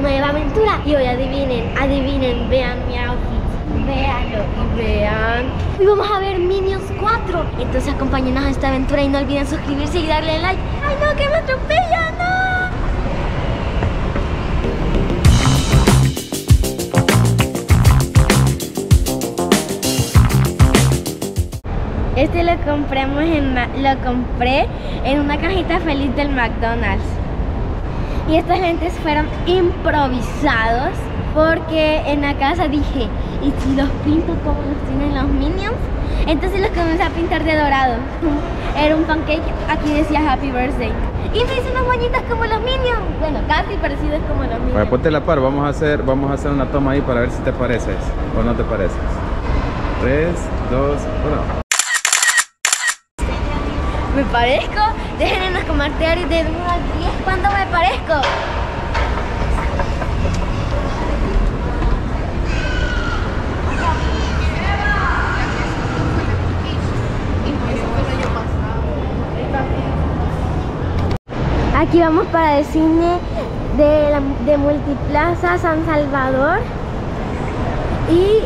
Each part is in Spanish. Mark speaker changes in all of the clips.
Speaker 1: nueva aventura. Y hoy adivinen, adivinen, vean mi outfit. Véanlo y vean. Hoy vamos a ver Minions 4. Entonces acompáñenos a esta aventura y no olviden suscribirse y darle like. ¡Ay no, que me atropella! ¡No! Este lo compramos en lo compré en una cajita feliz del McDonald's. Y estos lentes fueron improvisados porque en la casa dije, ¿y si los pinto como los tienen los Minions? Entonces los comencé a pintar de dorado. Era un pancake, aquí decía Happy Birthday. Y me hice unas moñitas como los Minions. Bueno, casi parecidos como los Minions.
Speaker 2: Para ponte la par, vamos a hacer, vamos a hacer una toma ahí para ver si te pareces o no te pareces. 3, 2, 1.
Speaker 1: ¿Me parezco? Dejen en los comentarios de 1 al 10 cuánto me parezco. Aquí vamos para el cine de, de Multiplaza San Salvador. Y,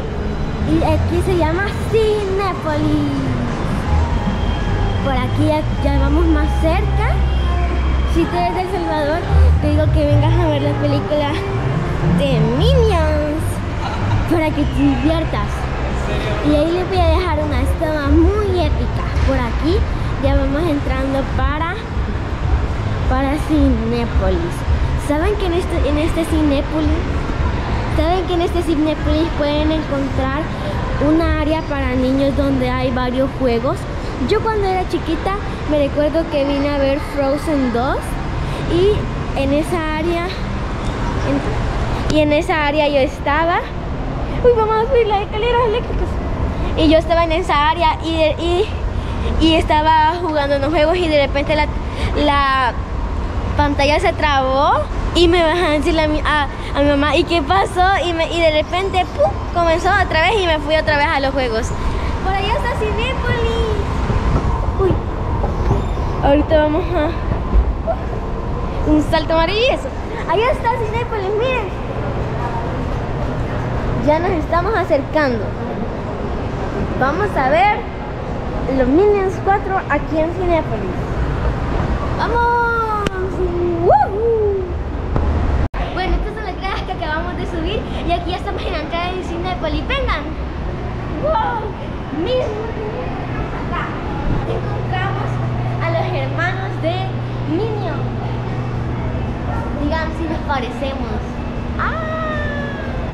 Speaker 1: y aquí se llama Cinépolis por aquí ya, vamos más cerca. Si tú eres de El Salvador, te digo que vengas a ver la película de Minions para que te diviertas. Y ahí les voy a dejar una estoma muy épica. Por aquí ya vamos entrando para, para Cinépolis. ¿Saben que en este, en este Cinépolis, saben que en este Cinépolis pueden encontrar una área para niños donde hay varios juegos? Yo cuando era chiquita me recuerdo que vine a ver Frozen 2 y en esa área y en esa área yo estaba uy vamos a subir las escaleras eléctricas y yo estaba en esa área y, y, estaba jugando en los juegos y de repente la, la pantalla se trabó y me bajan a decirle a mi, a, mi mamá ¿y qué pasó? Y, me, y de repente ¡pum! comenzó otra vez y me fui otra vez a los juegos por allá está Cinépolis. Ahorita vamos a un salto maravilloso. Allá está Cinépolis, miren. Ya nos estamos acercando. Vamos a ver los Minions 4 aquí en Cinépolis. ¡Vamos! Bueno, estas son las gradas que acabamos de subir y aquí ya estamos en la entrada de Cinépolis. ¡Vengan! ¡Wow! Mismo acá encontramos hermanos de Minion. Digan si nos parecemos. ¡Ah!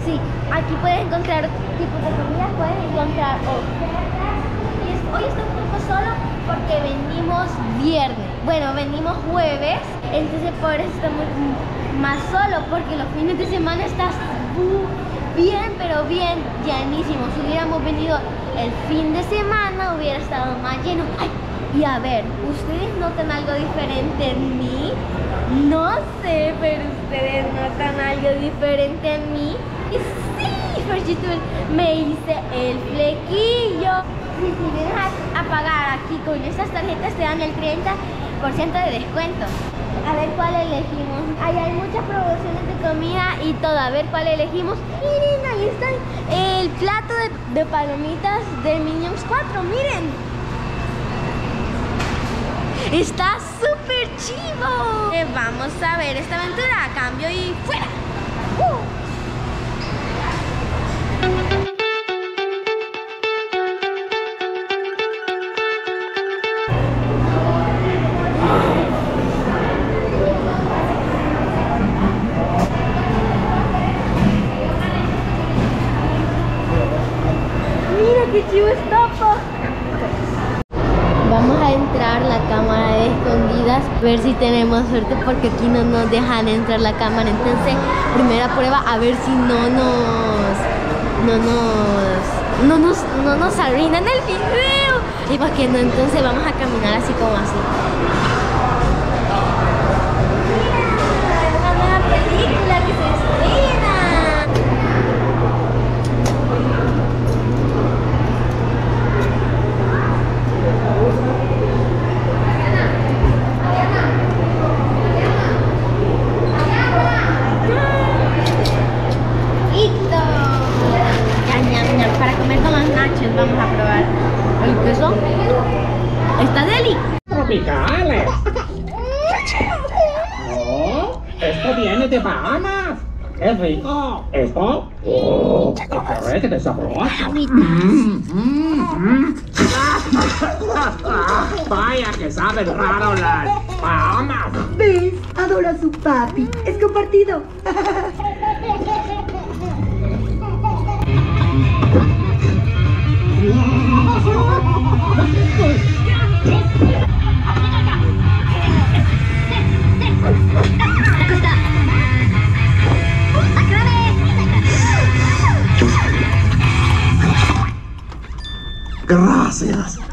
Speaker 1: Sí, aquí puedes encontrar tipos de comidas, puedes encontrar ofertas. Es- hoy está un poco solo porque venimos viernes. Bueno, venimos jueves, entonces por eso estamos mm, más solo porque los fines de semana estás bien, pero bien llenísimo. Si hubiéramos venido el fin de semana hubiera estado más lleno. Y a ver, ¿ustedes notan algo diferente en mí? No sé, pero ustedes notan algo diferente en mí. Y sí, YouTube me hice el flequillo. Si a, a pagar aquí con estas tarjetas te dan el 30% de descuento. A ver cuál elegimos. Ahí hay muchas promociones de comida y todo. A ver cuál elegimos. Miren, ahí está el plato de, de palomitas de Minions 4. Miren. Está súper chivo. Eh, vamos a ver esta aventura. Cambio y fuera. ¡Uh! Vamos a entrar cámara de escondidas, ver si tenemos suerte porque aquí no nos dejan entrar la cámara. Entonces, primera prueba a ver si no nos no nos no nos no nos arruinan el video. Y para que no, entonces vamos a caminar así como así.
Speaker 3: ¡Vamos! ¡Es rico! ¿Esto? ¡Oh! ¡Se que te sabroso! ¡Vaya que sabe raro las... ¡Vamos!
Speaker 4: ¿Ves? Adoro a su papi. Es compartido.
Speaker 3: ¡Gracias!
Speaker 2: ¿Qué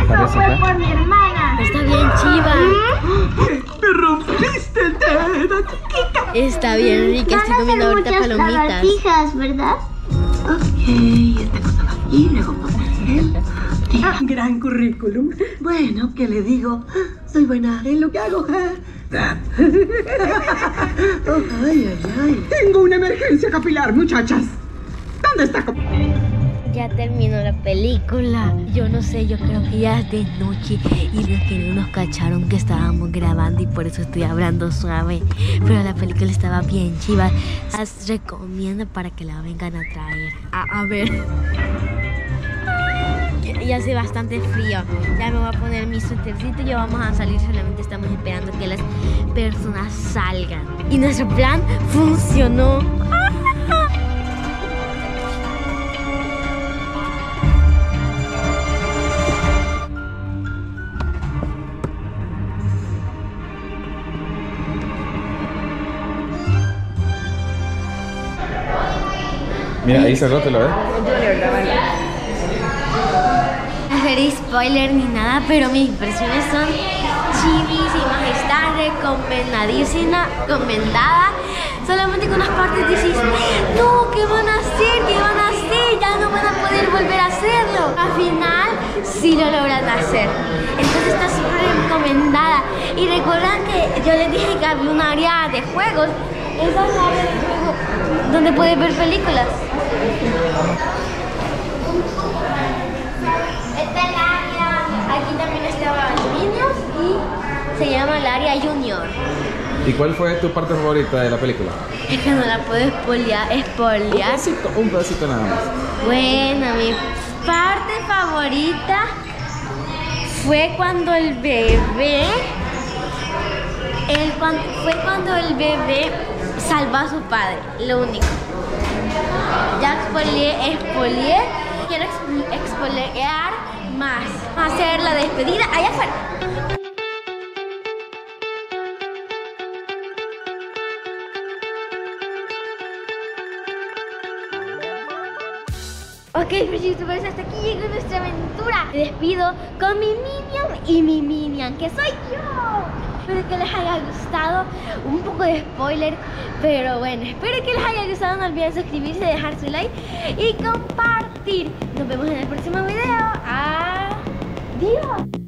Speaker 2: te parece, Fe?
Speaker 1: por mi hermana. Está bien chiva.
Speaker 3: ¡Me rompiste el dedo!
Speaker 1: Está bien rica. Estoy comiendo ahorita palomitas.
Speaker 4: ¿verdad?
Speaker 5: Ok, esta cosa va aquí, luego pasa él. Gran currículum. Bueno, ¿qué le digo? Soy buena en lo que hago. Ay, ay, ay.
Speaker 3: Tengo una emergencia capilar, muchachas. ¿Dónde está?
Speaker 1: Ya terminó la película. Yo no sé, yo creo que ya es de noche y los que no nos cacharon que estábamos grabando y por eso estoy hablando suave. Pero la película estaba bien chiva. Las recomiendo para que la vengan a traer. A, ver. Ya- Ya hace bastante frío. Ya me voy a poner mi suétercito y ya vamos a salir. Solamente estamos esperando que las personas salgan. Y nuestro plan funcionó.
Speaker 2: Mira, ahí cerró, ¿te lo ves?
Speaker 1: No hacer spoiler ni nada, pero mis impresiones son chivísimas. Está recomendadísima, recomendada. Solamente con unas partes dices, no, ¿qué van a hacer? ¿Qué van a hacer? Ya no van a poder volver a hacerlo. Al final, sí lo logran hacer. Entonces está súper recomendada. Y recuerdan que yo les dije que había un área de juegos. Esa es la área de juego donde puedes ver películas. Esta es el área, aquí también estaban niños y se llama el área junior.
Speaker 2: ¿Y cuál fue tu parte favorita de la película?
Speaker 1: Es que no la puedo espolear,
Speaker 2: Un pedacito, un pedacito nada más.
Speaker 1: Bueno, mi parte favorita fue cuando el bebé, el, fue cuando el bebé salvó a su padre, lo único. Ya expolié, expolié, quiero exp- expoliar más. Hacer la despedida allá afuera. Ok, pues youtubers, hasta aquí llegó nuestra aventura. Me despido con mi Minion y mi Minion, que soy yo. Espero que les haya gustado. Un poco de spoiler, pero bueno, espero que les haya gustado. No olviden suscribirse, dejar su like y compartir. Nos vemos en el próximo video. Adiós.